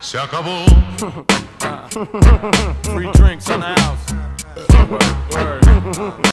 Se acabó. Free drinks in the house. Word, word.